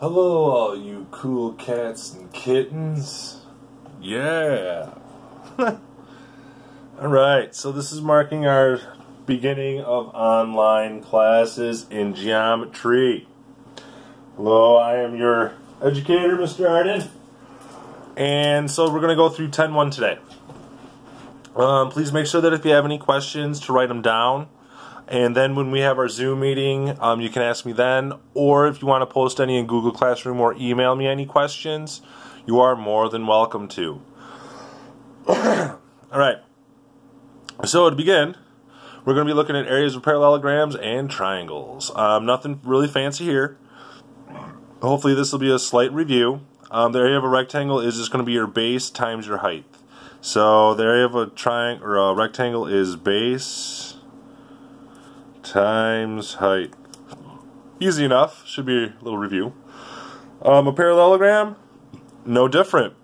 Hello, all you cool cats and kittens. Yeah. Alright, so this is marking our beginning of online classes in geometry. Hello, I am your educator, Mr. Arden. And so we're going to go through 10.1 today. Um, please make sure that if you have any questions to write them down. And then when we have our Zoom meeting, um, you can ask me then. Or if you want to post any in Google Classroom or email me any questions, you are more than welcome to. All right. So to begin, we're going to be looking at areas of parallelograms and triangles. Um, nothing really fancy here. Hopefully this will be a slight review. Um, the area of a rectangle is just going to be your base times your height. So the area of a triangle or a rectangle is base times height. Easy enough. Should be a little review. Um, a parallelogram, no different.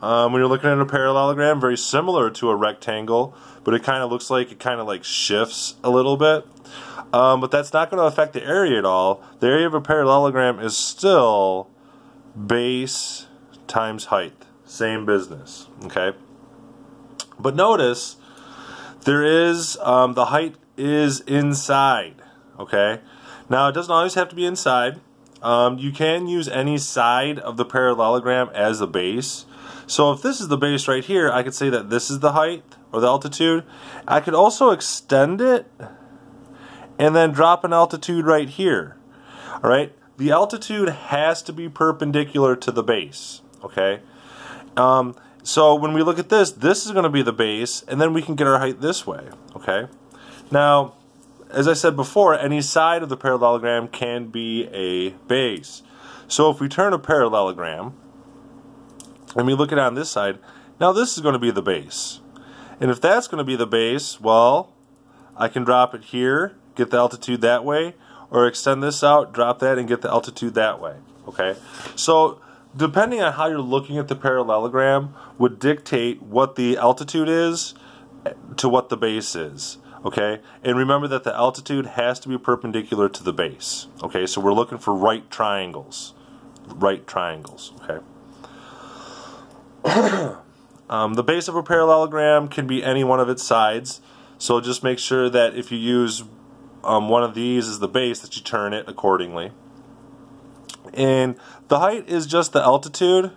Um, when you're looking at a parallelogram, very similar to a rectangle, but it kind of looks like it kind of like shifts a little bit. Um, but that's not going to affect the area at all. The area of a parallelogram is still base times height. Same business. Okay. But notice there is um, the height is inside. Okay? Now, it doesn't always have to be inside. Um, you can use any side of the parallelogram as a base. So if this is the base right here, I could say that this is the height or the altitude. I could also extend it and then drop an altitude right here. All right? The altitude has to be perpendicular to the base. Okay? Um, so when we look at this, this is going to be the base, and then we can get our height this way. Okay? Now, as I said before, any side of the parallelogram can be a base. So if we turn a parallelogram, and we look at it on this side, now this is going to be the base. And if that's going to be the base, well, I can drop it here, get the altitude that way, or extend this out, drop that, and get the altitude that way. Okay? So, depending on how you're looking at the parallelogram, would dictate what the altitude is to what the base is. Okay, and remember that the altitude has to be perpendicular to the base. Okay, so we're looking for right triangles. Right triangles, okay. um, the base of a parallelogram can be any one of its sides, so just make sure that if you use um, one of these as the base that you turn it accordingly. And the height is just the altitude.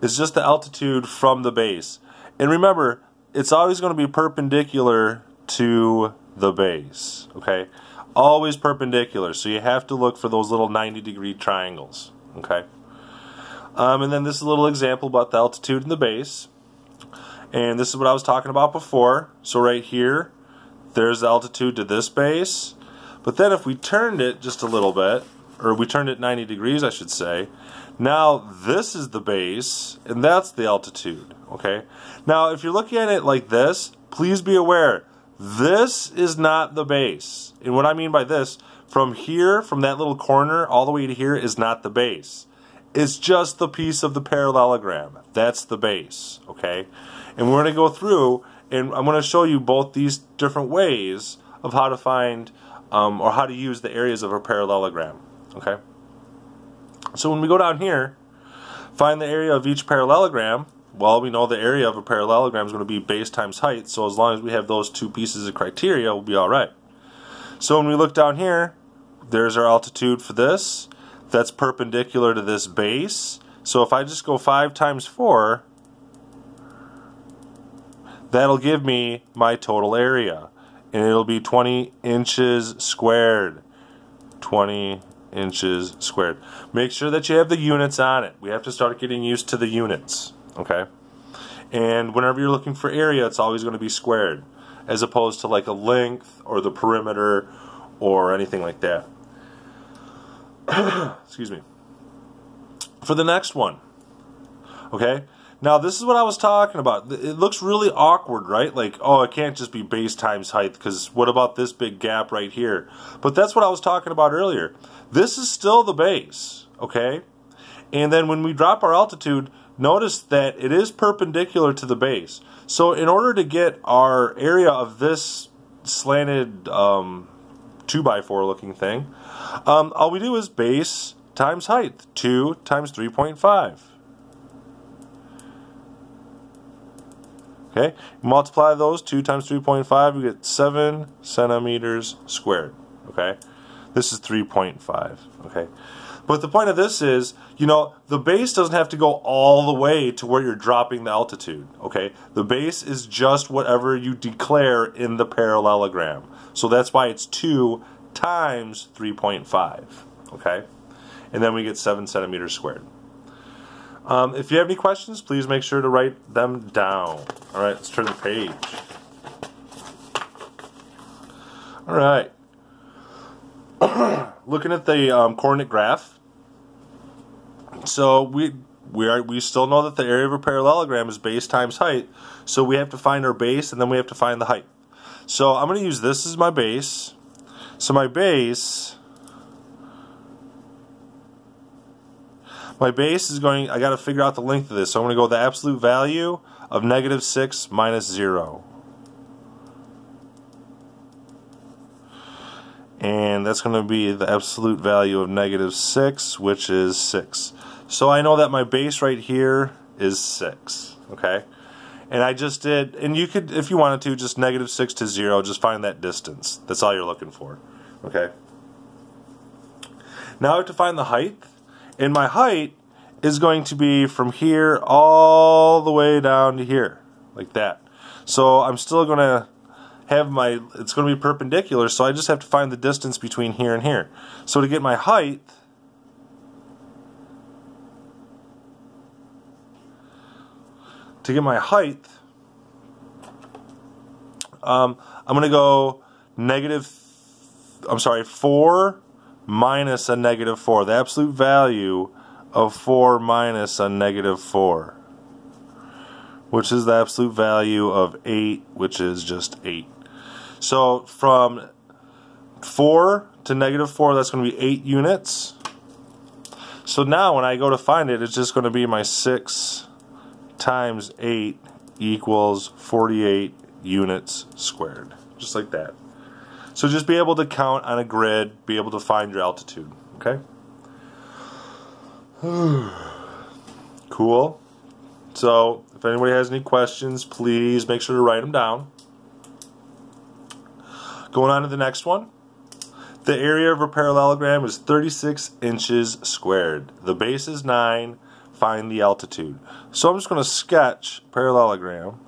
It's just the altitude from the base. And remember, it's always going to be perpendicular to the base, okay? Always perpendicular, so you have to look for those little 90 degree triangles, okay? Um, and then this is a little example about the altitude and the base. And this is what I was talking about before. So right here, there's the altitude to this base. But then if we turned it just a little bit, or we turned it 90 degrees, I should say, now this is the base, and that's the altitude, okay? Now, if you're looking at it like this, please be aware, this is not the base. And what I mean by this, from here, from that little corner, all the way to here is not the base. It's just the piece of the parallelogram. That's the base, okay? And we're going to go through, and I'm going to show you both these different ways of how to find um, or how to use the areas of a parallelogram, okay? So when we go down here, find the area of each parallelogram, well, we know the area of a parallelogram is going to be base times height, so as long as we have those two pieces of criteria, we'll be alright. So when we look down here, there's our altitude for this. That's perpendicular to this base. So if I just go 5 times 4, that'll give me my total area. And it'll be 20 inches squared. 20 inches squared. Make sure that you have the units on it. We have to start getting used to the units, okay? And whenever you're looking for area, it's always going to be squared, as opposed to like a length or the perimeter or anything like that. Excuse me. For the next one, okay? Now, this is what I was talking about. It looks really awkward, right? Like, oh, it can't just be base times height, because what about this big gap right here? But that's what I was talking about earlier. This is still the base, okay? And then when we drop our altitude, notice that it is perpendicular to the base. So in order to get our area of this slanted um, 2 by 4 looking thing. Um, all we do is base times height, 2 times 3.5. Okay, multiply those, 2 times 3.5, we get 7 centimeters squared. Okay, this is 3.5. Okay, but the point of this is, you know, the base doesn't have to go all the way to where you're dropping the altitude. Okay, the base is just whatever you declare in the parallelogram. So that's why it's 2 times 3.5. Okay, and then we get 7 centimeters squared. Um, if you have any questions, please make sure to write them down. All right, let's turn the page. All right. Looking at the um, coordinate graph. So we we are we still know that the area of a parallelogram is base times height. So we have to find our base and then we have to find the height. So I'm going to use this as my base. So my base My base is going, I got to figure out the length of this. So I'm going to go with the absolute value of negative 6 minus 0. And that's going to be the absolute value of negative 6, which is 6. So I know that my base right here is 6. Okay? And I just did, and you could, if you wanted to, just negative 6 to 0, just find that distance. That's all you're looking for. Okay? Now I have to find the height. And my height is going to be from here all the way down to here, like that. So I'm still going to have my, it's going to be perpendicular, so I just have to find the distance between here and here. So to get my height, to get my height, um, I'm going to go negative, I'm sorry, 4 minus a negative 4. The absolute value of 4 minus a negative 4, which is the absolute value of 8, which is just 8. So from 4 to negative 4, that's going to be 8 units. So now when I go to find it, it's just going to be my 6 times 8 equals 48 units squared. Just like that. So just be able to count on a grid, be able to find your altitude. Okay? cool. So if anybody has any questions, please make sure to write them down. Going on to the next one. The area of a parallelogram is 36 inches squared. The base is 9. Find the altitude. So I'm just going to sketch parallelogram.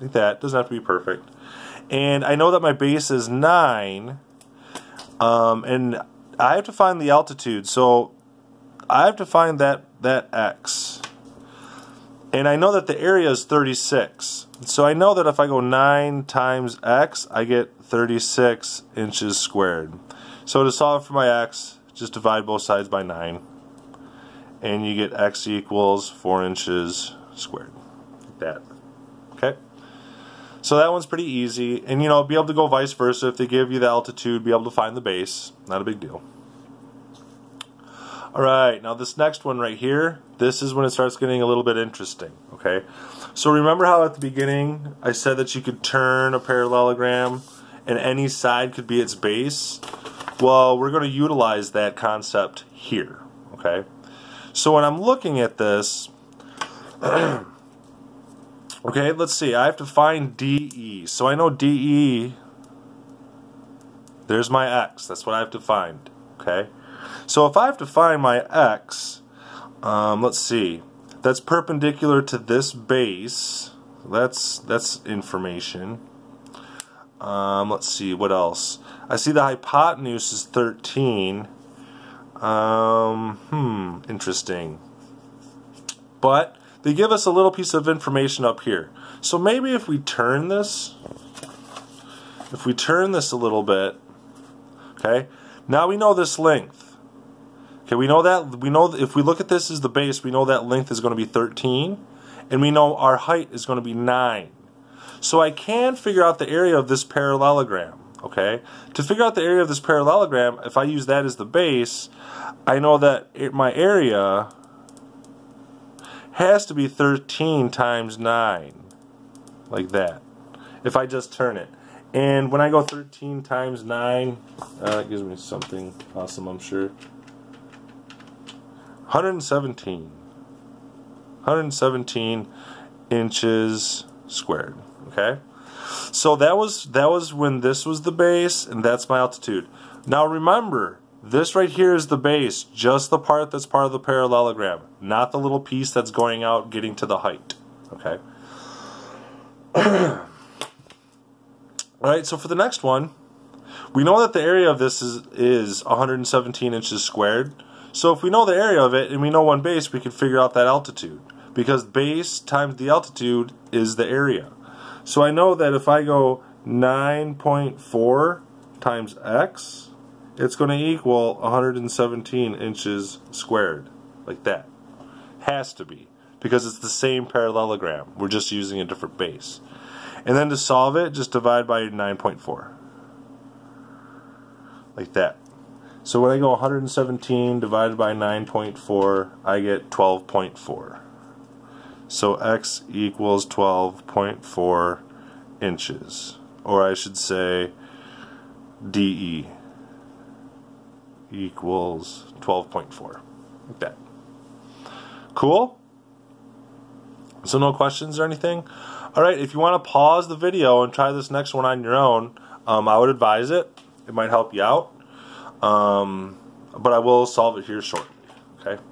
Like that. Doesn't have to be perfect and I know that my base is 9 um, and I have to find the altitude so I have to find that that X and I know that the area is 36 so I know that if I go 9 times X I get 36 inches squared so to solve for my X just divide both sides by 9 and you get X equals 4 inches squared like that okay so that one's pretty easy. And, you know, be able to go vice versa. If they give you the altitude, be able to find the base. Not a big deal. Alright, now this next one right here, this is when it starts getting a little bit interesting, okay? So remember how at the beginning I said that you could turn a parallelogram and any side could be its base? Well, we're going to utilize that concept here, okay? So when I'm looking at this, Okay, let's see. I have to find DE. So I know DE, there's my X. That's what I have to find. Okay? So if I have to find my X, um, let's see. That's perpendicular to this base. That's, that's information. Um, let's see, what else? I see the hypotenuse is 13. Um, hmm, interesting. But they give us a little piece of information up here. So maybe if we turn this, if we turn this a little bit, okay, now we know this length. Okay, we know that, we know if we look at this as the base, we know that length is going to be 13, and we know our height is going to be 9. So I can figure out the area of this parallelogram, okay? To figure out the area of this parallelogram, if I use that as the base, I know that it, my area has to be 13 times 9 like that if I just turn it And when I go 13 times 9, uh, that gives me something awesome, I'm sure. 117. 117 inches squared. Okay? So that was that was when this was the base and that's my altitude. Now remember, this right here is the base, just the part that's part of the parallelogram, not the little piece that's going out getting to the height. Okay? Alright, so for the next one, we know that the area of this is, is 117 inches squared. So if we know the area of it and we know one base, we can figure out that altitude. Because base times the altitude is the area. So I know that if I go 9.4 times x, it's going to equal 117 inches squared. Like that. Has to be. Because it's the same parallelogram. We're just using a different base. And then to solve it, just divide by 9.4. Like that. So when I go 117 divided by 9.4, I get 12.4. So x equals 12.4 inches. Or I should say DE equals 12.4. Like that. Cool? So no questions or anything? Alright, if you want to pause the video and try this next one on your own, um, I would advise it. It might help you out. Um, but I will solve it here shortly. Okay?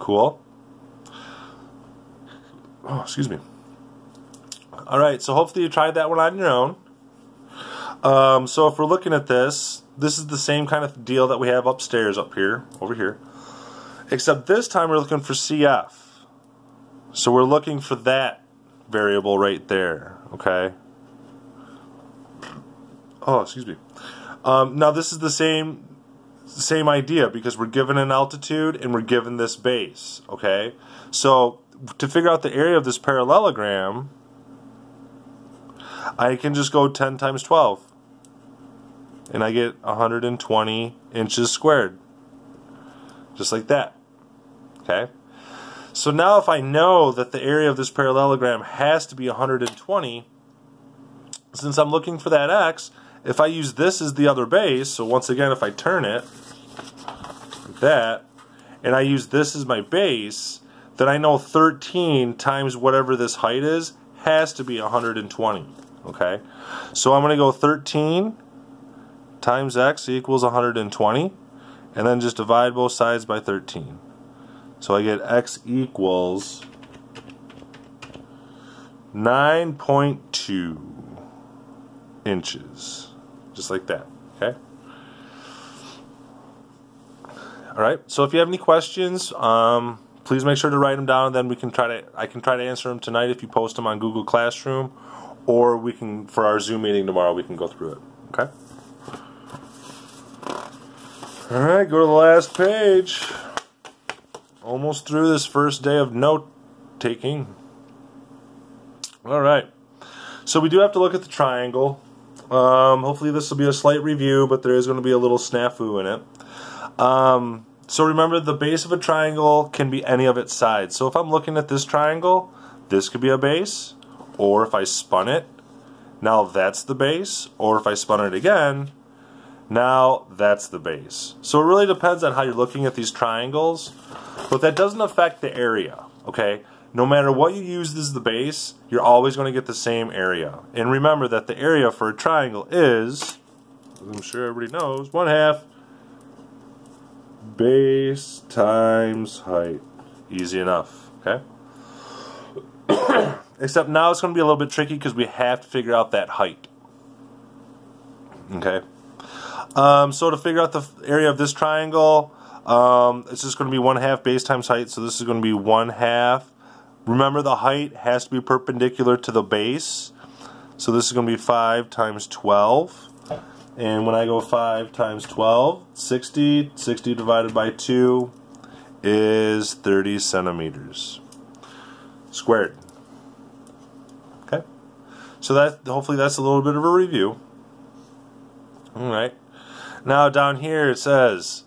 Cool? Oh, excuse me. Alright, so hopefully you tried that one on your own. Um, so if we're looking at this, this is the same kind of deal that we have upstairs up here, over here. Except this time we're looking for CF. So we're looking for that variable right there, okay? Oh, excuse me. Um, now this is the same same idea because we're given an altitude and we're given this base, okay? So to figure out the area of this parallelogram, I can just go 10 times 12 and I get 120 inches squared. Just like that. Okay? So now if I know that the area of this parallelogram has to be 120, since I'm looking for that x, if I use this as the other base, so once again if I turn it, like that, and I use this as my base, then I know 13 times whatever this height is has to be 120. Okay? So I'm going to go 13 times x equals 120, and then just divide both sides by 13. So I get x equals 9.2 inches. Just like that. Okay? Alright, so if you have any questions, um, please make sure to write them down and then we can try to I can try to answer them tonight if you post them on Google Classroom or we can for our Zoom meeting tomorrow we can go through it. Okay? Alright, go to the last page. Almost through this first day of note taking. Alright. So we do have to look at the triangle. Um, hopefully this will be a slight review, but there is going to be a little snafu in it. Um, so remember, the base of a triangle can be any of its sides. So if I'm looking at this triangle, this could be a base, or if I spun it, now that's the base, or if I spun it again, now that's the base. So it really depends on how you're looking at these triangles, but that doesn't affect the area, okay? No matter what you use as the base, you're always going to get the same area. And remember that the area for a triangle is, I'm sure everybody knows, one half base times height. Easy enough, okay? Except now it's going to be a little bit tricky because we have to figure out that height. Okay? Um, so to figure out the area of this triangle, um, it's just going to be 1 half base times height, so this is going to be 1 half. Remember the height has to be perpendicular to the base, so this is going to be 5 times 12. And when I go 5 times 12, 60, 60 divided by 2 is 30 centimeters squared. Okay? So that hopefully that's a little bit of a review. All right. Now down here it says,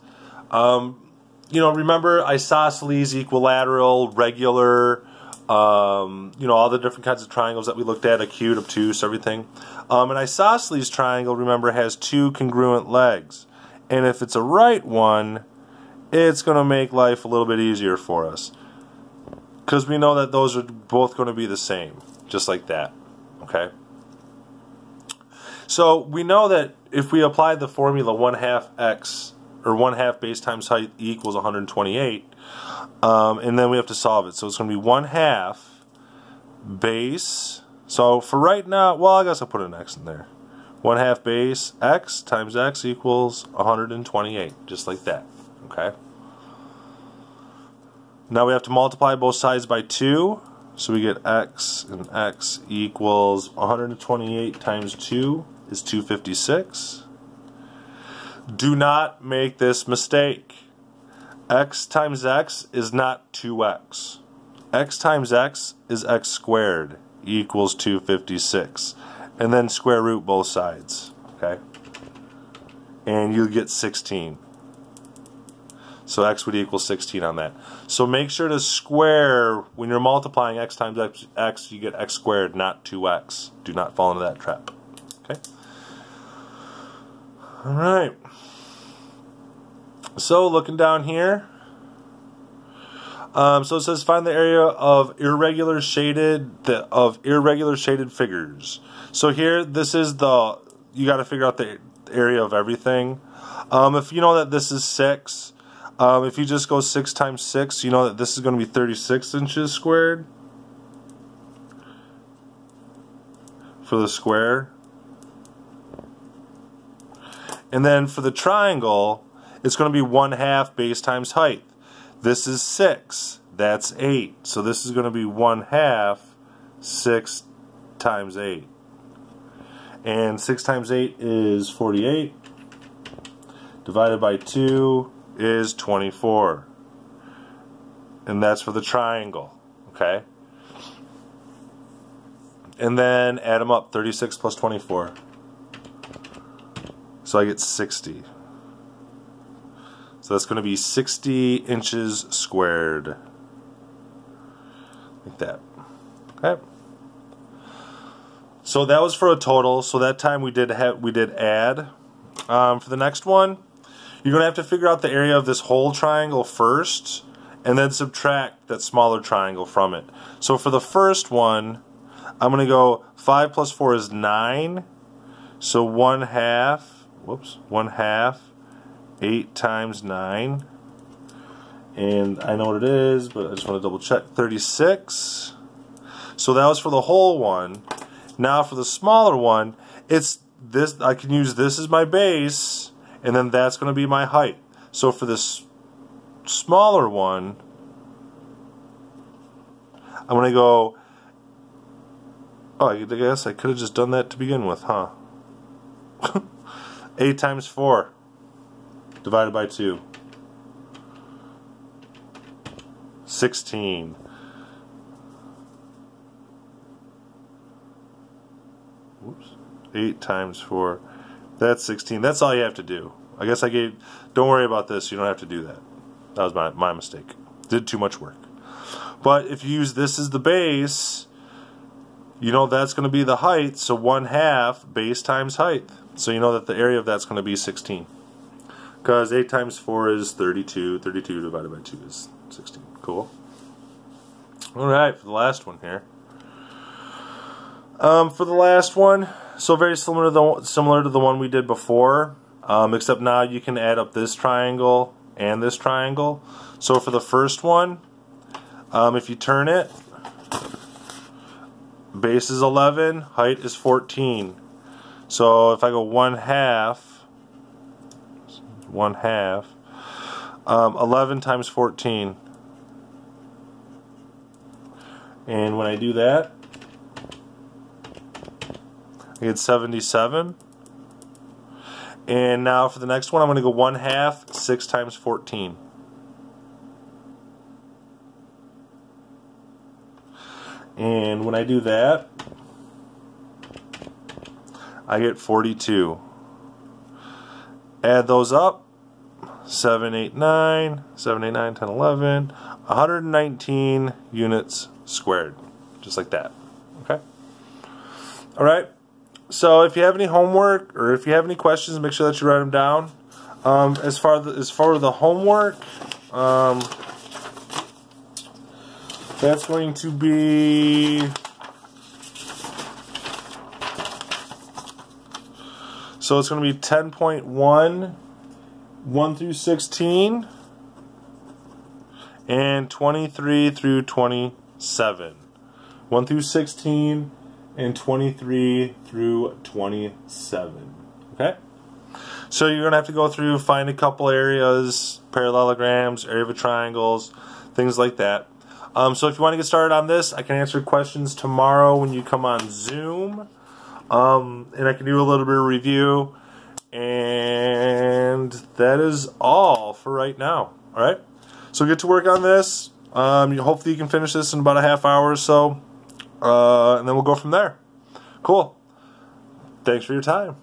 um, you know, remember isosceles, equilateral, regular, um, you know, all the different kinds of triangles that we looked at, acute, obtuse, everything. Um, an isosceles triangle, remember, has two congruent legs. And if it's a right one, it's going to make life a little bit easier for us. Because we know that those are both going to be the same, just like that. Okay? So we know that if we apply the formula 1 half x, or 1 half base times height equals 128, um, and then we have to solve it. So it's going to be 1 half base. So for right now, well, I guess I'll put an x in there. 1 half base x times x equals 128, just like that. Okay. Now we have to multiply both sides by 2. So we get x and x equals 128 times 2 is 256. Do not make this mistake. X times x is not 2x. x times x is x squared equals 256. And then square root both sides. Okay? And you get 16. So x would equal 16 on that. So make sure to square, when you're multiplying x times x, x you get x squared, not 2x. Do not fall into that trap. Okay? Alright. So looking down here, um, so it says find the area of irregular shaded the, of irregular shaded figures. So here, this is the you got to figure out the area of everything. Um, if you know that this is six, um, if you just go 6 times 6, you know that this is going to be 36 inches squared for the square. And then for the triangle, it's going to be 1 half base times height. This is 6. That's 8. So this is going to be 1 half 6 times 8. And 6 times 8 is 48. Divided by 2 is 24. And that's for the triangle, okay? And then add them up, 36 plus 24. So I get 60. So that's going to be 60 inches squared. Like that. Okay. So that was for a total. So that time we did have we did add. Um, for the next one, you're going to have to figure out the area of this whole triangle first and then subtract that smaller triangle from it. So for the first one, I'm going to go 5 plus 4 is 9. So 1 half, whoops, 1 half, 8 times 9. And I know what it is, but I just want to double check. 36. So that was for the whole one. Now for the smaller one, it's this. I can use this as my base and then that's going to be my height. So for this smaller one, I'm going to go, oh, I guess I could have just done that to begin with, huh? 8 times 4 divided by 2. 16. Whoops. 8 times 4 that's 16. That's all you have to do. I guess I gave, don't worry about this, you don't have to do that. That was my, my mistake. Did too much work. But if you use this as the base, you know that's going to be the height, so 1 half base times height. So you know that the area of that's going to be 16. Because 8 times 4 is 32, 32 divided by 2 is 16. Cool. Alright, for the last one here. Um, for the last one, so very similar to the similar to the one we did before, um, except now you can add up this triangle and this triangle. So for the first one, um, if you turn it, base is 11, height is 14. So if I go one half, one half, um, 11 times 14. And when I do that, I get 77. And now for the next one, I'm going to go 1 half, 6 times 14. And when I do that, I get 42. Add those up. 7, 8, 9, 7, 8, 9, 10, 11, 119 units squared. Just like that. Okay? Alright? So if you have any homework or if you have any questions, make sure that you write them down. Um, as far the, as far as the homework, um, that's going to be so it's going to be 10.1 1 through 16 and 23 through 27 1 through 16 and 23 through 27 okay so you're going to have to go through, find a couple areas, parallelograms, area of triangles, things like that. Um, so if you want to get started on this, I can answer questions tomorrow when you come on Zoom. Um, and I can do a little bit of review. And that is all for right now. Alright? So get to work on this. Um, hopefully you can finish this in about a half hour or so. Uh, and then we'll go from there. Cool. Thanks for your time.